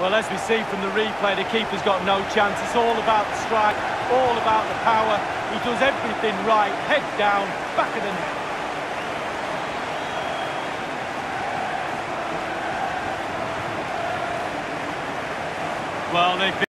Well, as we see from the replay, the keeper's got no chance. It's all about the strike, all about the power. He does everything right, head down, back of the net. Well, they've